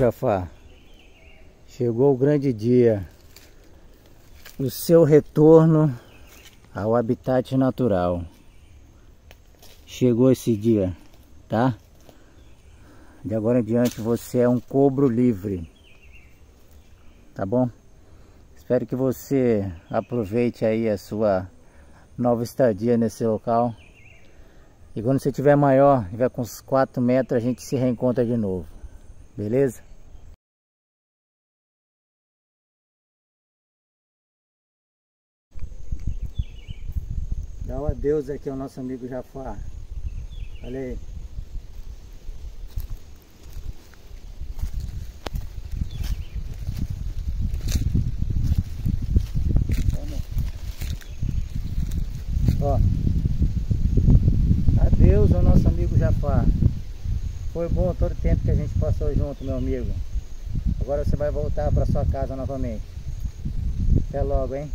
Jafar. Chegou o grande dia. O seu retorno ao habitat natural. Chegou esse dia, tá? De agora em diante você é um cobro livre. Tá bom? Espero que você aproveite aí a sua nova estadia nesse local. E quando você tiver maior, tiver com uns 4 metros, a gente se reencontra de novo. Beleza? Dá um adeus aqui ao nosso amigo Jafar. Olha aí. Ó. Adeus ao nosso amigo Jafar. Foi bom todo o tempo que a gente passou junto, meu amigo. Agora você vai voltar para sua casa novamente. Até logo, hein?